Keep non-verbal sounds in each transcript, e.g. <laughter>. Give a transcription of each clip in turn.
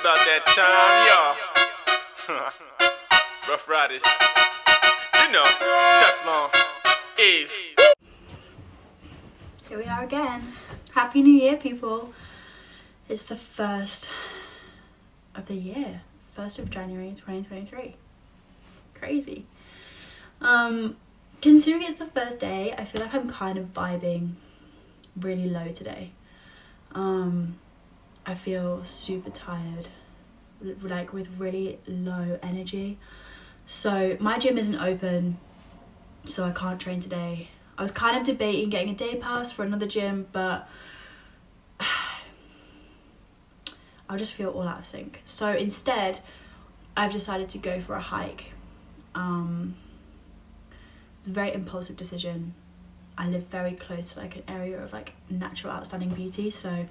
about that time, y'all. <laughs> Ruff Ryders. You know, Teflon, Eve. Here we are again. Happy New Year, people. It's the first of the year, 1st of January 2023. Crazy. Um, considering it's the first day, I feel like I'm kind of vibing really low today. Um, I feel super tired, like with really low energy. So, my gym isn't open, so I can't train today. I was kind of debating getting a day pass for another gym, but <sighs> I'll just feel all out of sync. So instead, I've decided to go for a hike. Um, it's a very impulsive decision. I live very close to like an area of like natural outstanding beauty, so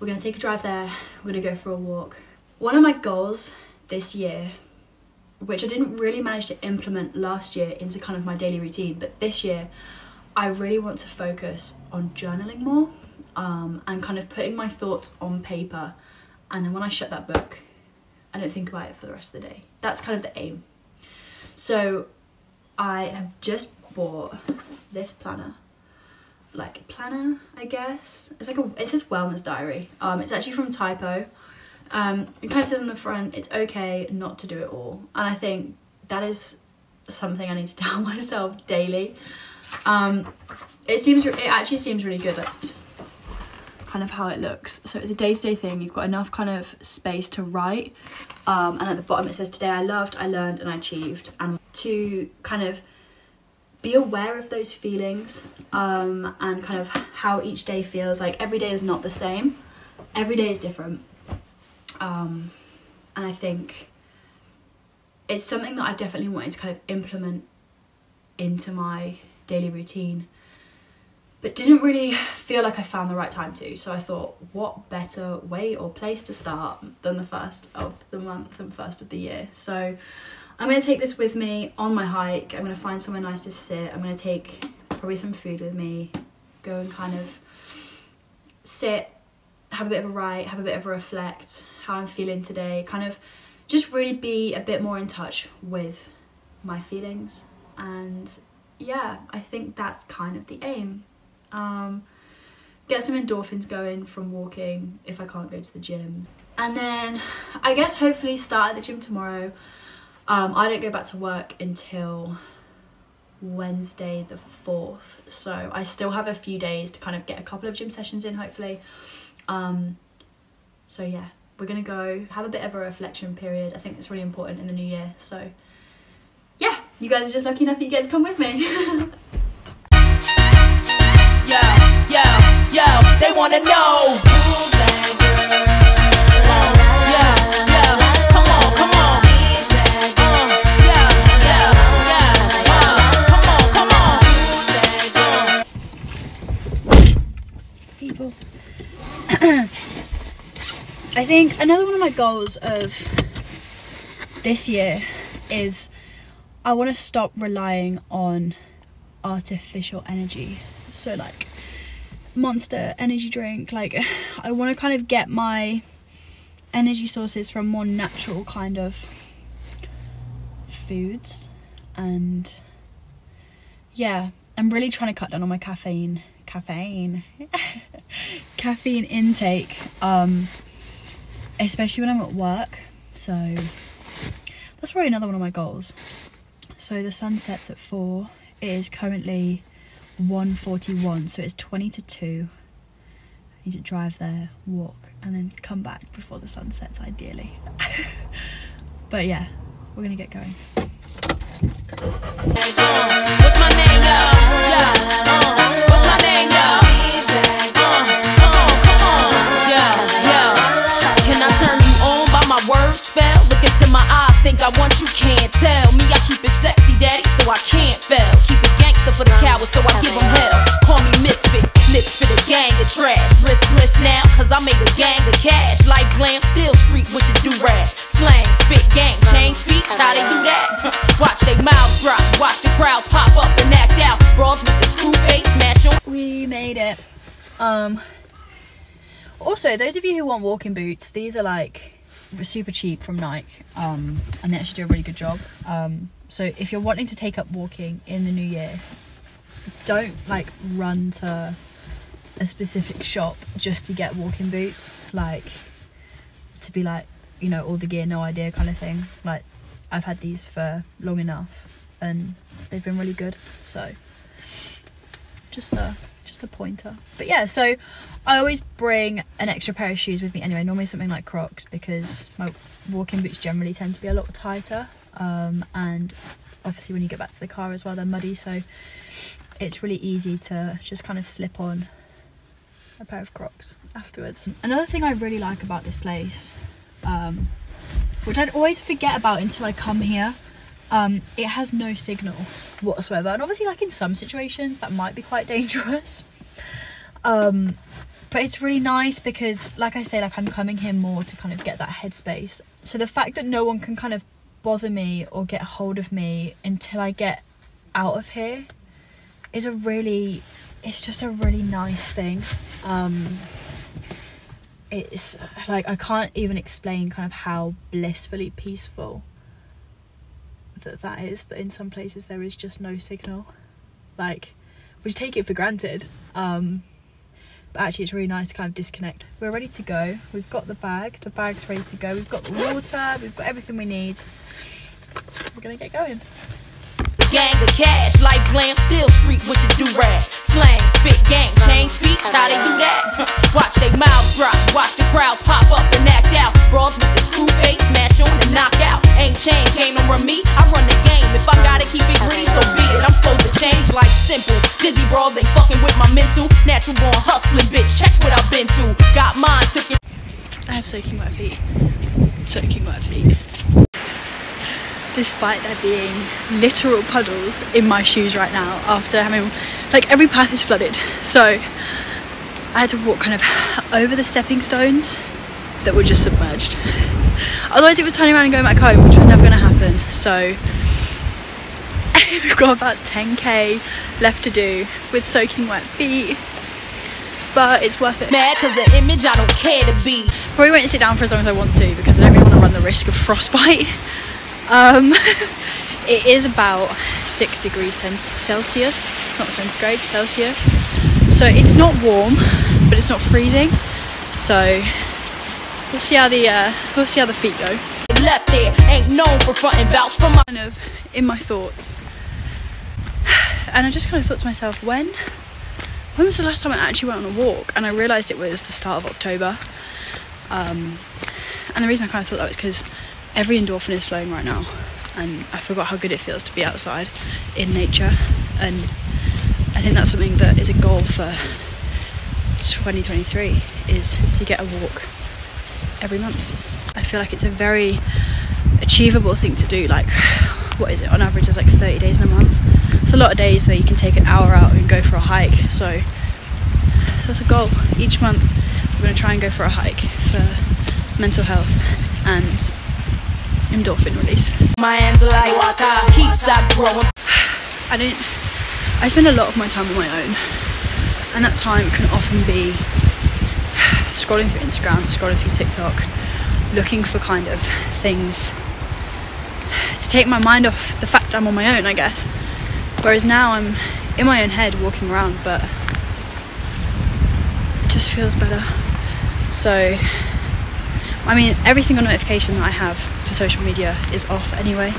we're gonna take a drive there. We're gonna go for a walk. One of my goals this year, which I didn't really manage to implement last year into kind of my daily routine, but this year I really want to focus on journaling more um, and kind of putting my thoughts on paper. And then when I shut that book, I don't think about it for the rest of the day. That's kind of the aim. So I have just bought this planner. Like planner, I guess. It's like a it says wellness diary. Um, it's actually from Typo. Um, it kind of says on the front, it's okay not to do it all. And I think that is something I need to <laughs> tell myself daily. Um, it seems it actually seems really good. That's kind of how it looks. So it's a day-to-day thing. You've got enough kind of space to write, um, and at the bottom it says today I loved, I learned, and I achieved, and to kind of be aware of those feelings um, and kind of how each day feels. Like every day is not the same. Every day is different, um, and I think it's something that I've definitely wanted to kind of implement into my daily routine but didn't really feel like I found the right time to. So I thought, what better way or place to start than the first of the month and first of the year? So I'm going to take this with me on my hike. I'm going to find somewhere nice to sit. I'm going to take probably some food with me, go and kind of sit, have a bit of a write, have a bit of a reflect, how I'm feeling today, kind of just really be a bit more in touch with my feelings. And yeah, I think that's kind of the aim um, get some endorphins going from walking if I can't go to the gym. And then I guess hopefully start at the gym tomorrow. Um, I don't go back to work until Wednesday the 4th, so I still have a few days to kind of get a couple of gym sessions in, hopefully. Um, so, yeah, we're gonna go have a bit of a reflection period. I think it's really important in the new year, so yeah, you guys are just lucky enough you get to come with me. <laughs> think another one of my goals of this year is I want to stop relying on artificial energy. So, like, monster energy drink, like, <laughs> I want to kind of get my energy sources from more natural kind of foods and yeah i'm really trying to cut down on my caffeine caffeine <laughs> caffeine intake um especially when i'm at work so that's probably another one of my goals. So the sun sets at 4 it is currently 1.41 so it's 20 to 2 I need to drive there walk and then come back before the sun sets ideally. <laughs> But yeah we're gonna get going I want you, can't tell. Me, I keep it sexy, daddy, so I can't fail. Keep it gangster for the cowards, so I give them hell. Call me misfit, lips for the gang of trash. Riskless now, cause I made a gang of cash. Like glam, still street with the do-rag. Slang, spit, gang, change speech, how they do that? <laughs> Watch they mouths drop, watch the crowds pop up and act out. Brawls with the screw face, smash on. we made it um also those of you who want walking boots these are like super cheap from Nike, um, and they actually do a really good job. Um, so if you're wanting to take up walking in the new year, don't like run to a specific shop just to get walking boots. Like to be like, you know, all the gear, no idea kind of thing. Like I've had these for long enough, and they've been really good. So just a just a pointer. But yeah, so I always bring an extra pair of shoes with me anyway. Normally something like Crocs because my walking boots generally tend to be a lot tighter. Um, and obviously when you get back to the car as well, they're muddy. So it's really easy to just kind of slip on a pair of Crocs afterwards. Another thing I really like about this place, um, which I'd always forget about until I come here, um, it has no signal whatsoever. And obviously, like in some situations, that might be quite <laughs> dangerous. Um, but it's really nice because, like I say, like I'm coming here more to kind of get that headspace. So the fact that no one can kind of bother me or get hold of me until I get out of here is a really, it's just a really nice thing. Um, it's like I can't even explain kind of how blissfully peaceful that that is that in some places there is just no signal. Like we take it for granted um but actually it's really nice to kind of disconnect. We're ready to go. We've got the bag. The bag's ready to go. We've got the water. We've got everything we need. We're gonna get going. Gang of cash, like glam, still street with the do-rag. Slang, spit, gang, change speech, how they do that? <laughs> watch they mouths drop, watch the crowds pop up and act out. Brawls with the screw face, smash on and knock out. Ain't chain, game don't me, I run the game. If I gotta keep it gritty, so be it. I'm supposed to change like simple. Dizzy brawls ain't fucking with my mental. Natural born hustling, bitch, check what I've been through. Got mine, took it. I have soaking wet feet soaking wet feet despite there being literal puddles in my shoes right now after having like every path is flooded so I had to walk kind of over the stepping stones that were just submerged <laughs> otherwise it was turning around and going back home which was never going to happen so <laughs> we've got about 10k left to do with soaking wet feet but it's worth it Mad cause the image I don't care to be. probably won't sit down for as long as I want to because I don't really want to run the risk of frostbite. Um, <laughs> it is about six degrees cent- Celsius, not centigrade, Celsius. So it's not warm, but it's not freezing. So we'll see how the uh, we'll see how the feet go. Left there, ain't known for frontin' vouch for my Kind of in my thoughts, <sighs> and I just kind of thought to myself, when when was the last time I actually went on a walk? And I realised it was the start of October. Um, and the reason I kind of thought that was because every endorphin is flowing right now, and I forgot how good it feels to be outside in nature. And I think that's something that is a goal for 2023 is to get a walk every month. I feel like it's a very achievable thing to do. Like, what is it? On average, there's like 30 days in a month. It's a lot of days where you can take an hour out and go for a hike. So that's a goal. Each month, we're going to try and go for a hike for mental health and endorphin release. my hands are like water. Keeps that growing. I don't. I spend a lot of my time on my own, and that time can often be scrolling through Instagram, scrolling through TikTok, looking for kind of things to take my mind off the fact I'm on my own, I guess. Whereas now I'm in my own head walking around, but it just feels better. So, I mean, every single notification that I have for social media is off anyway.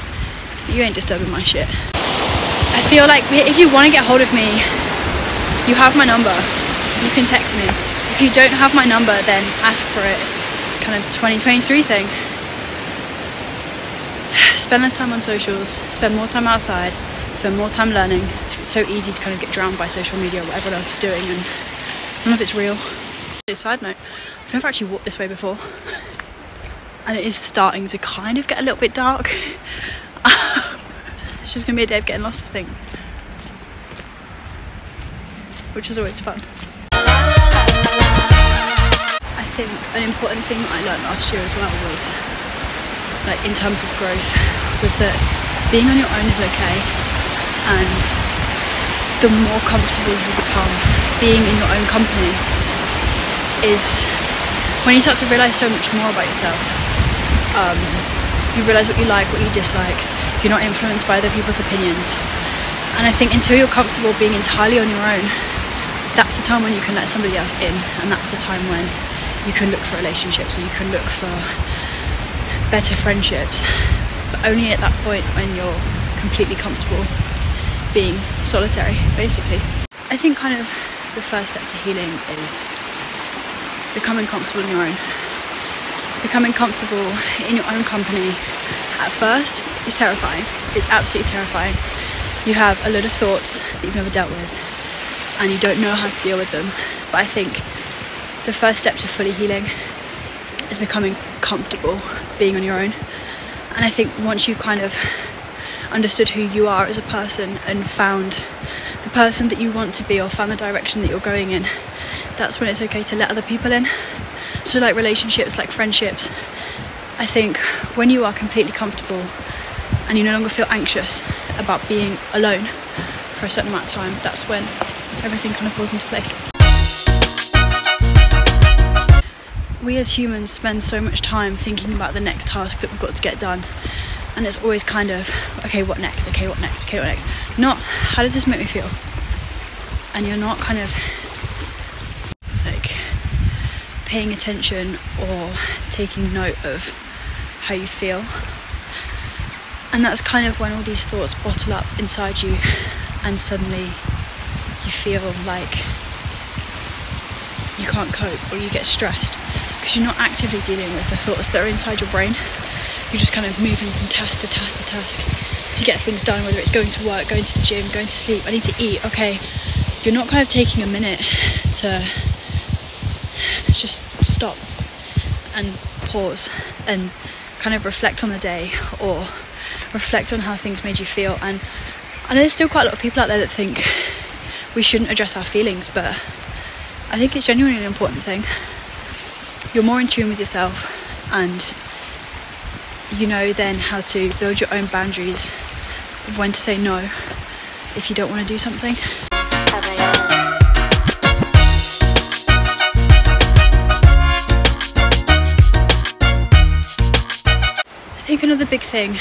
You ain't disturbing my shit. I feel like if you want to get hold of me, you have my number. You can text me. If you don't have my number, then ask for it. Kind of 2023 thing. <sighs> Spend less time on socials. Spend more time outside. Spend more time learning. It's so easy to kind of get drowned by social media, what everyone else is doing, and none of it's real. Side note: I've never actually walked this way before, <laughs> and it is starting to kind of get a little bit dark. <laughs> it's just gonna be a day of getting lost, I think, which is always fun. I think an important thing that I learned last year as well was, like in terms of growth, was that being on your own is okay, and the more comfortable you become being in your own company is when you start to realize so much more about yourself. Um, you realise what you like, what you dislike. You're not influenced by other people's opinions. And I think until you're comfortable being entirely on your own, that's the time when you can let somebody else in, and that's the time when you can look for relationships or you can look for better friendships. But only at that point when you're completely comfortable being solitary, basically. I think kind of the first step to healing is becoming comfortable in your own. Becoming comfortable in your own company at first is terrifying. It's absolutely terrifying. You have a lot of thoughts that you've never dealt with and you don't know how to deal with them. But I think the first step to fully healing is becoming comfortable being on your own. And I think once you've kind of understood who you are as a person and found the person that you want to be or found the direction that you're going in, that's when it's okay to let other people in. So, like relationships, like friendships, I think when you are completely comfortable and you no longer feel anxious about being alone for a certain amount of time, that's when everything kind of falls into place. We as humans spend so much time thinking about the next task that we've got to get done. And it's always kind of, okay, what next? Okay, what next? Okay, what next? Not, how does this make me feel? And you're not kind of paying attention or taking note of how you feel. And that's kind of when all these thoughts bottle up inside you, and suddenly you feel like you can't cope or you get stressed because you're not actively dealing with the thoughts that are inside your brain. You're just kind of moving from task to task to task to get things done, whether it's going to work, going to the gym, going to sleep, I need to eat. Okay, you're not kind of taking a minute to just stop and pause and kind of reflect on the day or reflect on how things made you feel. And I know there's still quite a lot of people out there that think we shouldn't address our feelings, but I think it's genuinely an important thing. You're more in tune with yourself, and you know then how to build your own boundaries of when to say no if you don't want to do something. Think another big thing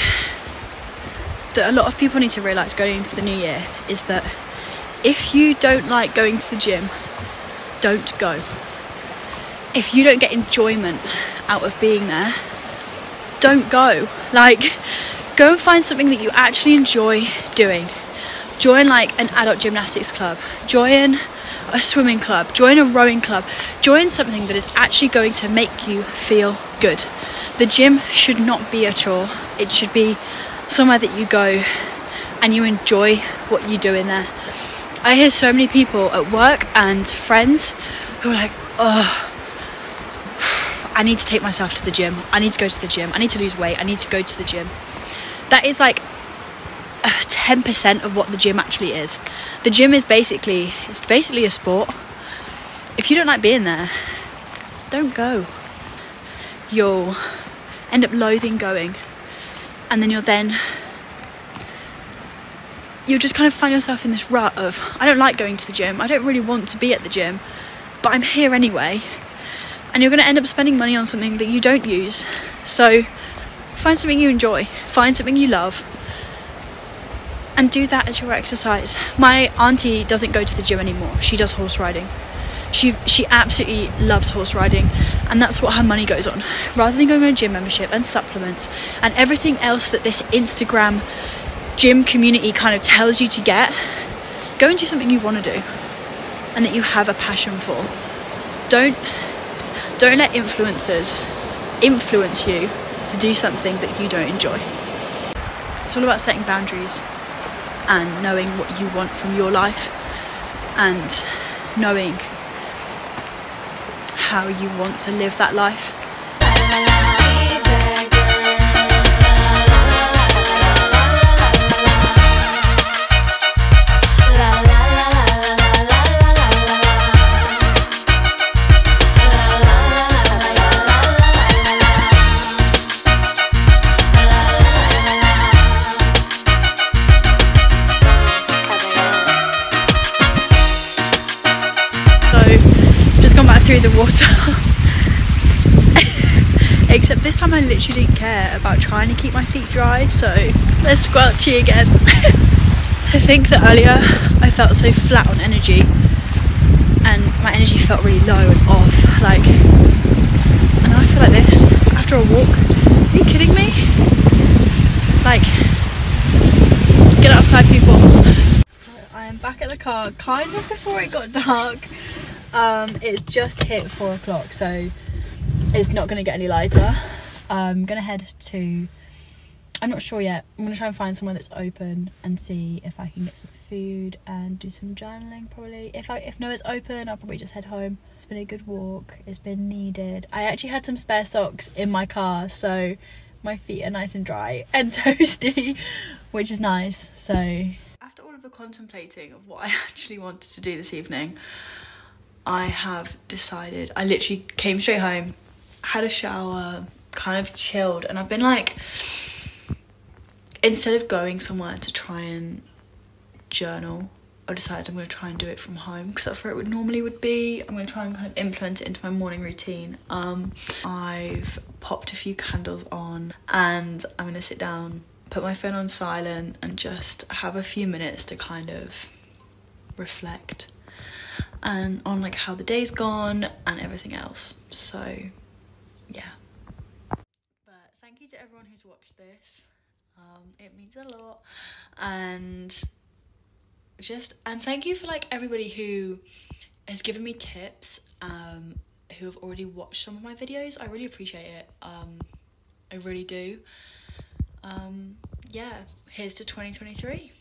that a lot of people need to realise going into the new year is that if you don't like going to the gym, don't go. If you don't get enjoyment out of being there, don't go. Like, go and find something that you actually enjoy doing. Join like an adult gymnastics club, join a swimming club, join a rowing club, join something that is actually going to make you feel good. The gym should not be a chore, it should be somewhere that you go and you enjoy what you do in there. I hear so many people at work and friends who are like, oh, <sighs> I need to take myself to the gym. I need to go to the gym. I need to lose weight. I need to go to the gym. That is like uh, 10% of what the gym actually is. The gym is basically it's basically a sport. If you don't like being there, don't go. You'll end up loathing going. And then you'll then you'll just kind of find yourself in this rut of I don't like going to the gym. I don't really want to be at the gym, but I'm here anyway. And you're going to end up spending money on something that you don't use. So find something you enjoy, find something you love, and do that as your exercise. My auntie doesn't go to the gym anymore. She does horse riding. She she absolutely loves horse riding, and that's what her money goes on. Rather than going on a gym membership and supplements and everything else that this Instagram gym community kind of tells you to get, go and do something you want to do and that you have a passion for. Don't don't let influencers influence you to do something that you don't enjoy. It's all about setting boundaries and knowing what you want from your life and knowing how you want to live that life. Through the water. <laughs> Except this time I literally didn't care about trying to keep my feet dry, so they're squelchy again. <laughs> I think that earlier I felt so flat on energy and my energy felt really low and off. Like, and I feel like this after a walk. Are you kidding me? Like, get outside, people. So I am back at the car, kind of before it got dark. Um, it's just hit four o'clock, so it's not going to get any lighter. I'm going to head to. I'm not sure yet. I'm going to try and find somewhere that's open and see if I can get some food and do some journaling. Probably, if I if no it's open, I'll probably just head home. It's been a good walk. It's been needed. I actually had some spare socks in my car, so my feet are nice and dry <laughs> and toasty, which is nice. So after all of the contemplating of what I <laughs> actually wanted to do this evening, I have decided. I literally came straight home, had a shower, kind of chilled, and I've been like, instead of going somewhere to try and journal, I decided I'm going to try and do it from home because that's where it would normally would be. I'm going to try and kind of implement it into my morning routine. Um, I've popped a few candles on, and I'm going to sit down, put my phone on silent, and just have a few minutes to kind of reflect and on like how the day's gone and everything else. So, yeah. But thank you to everyone who's watched this. Um, it means a lot, and just and thank you for like everybody who has given me tips. Um, who have already watched some of my videos. I really appreciate it. Um, I really do. Um, yeah, here's to 2023.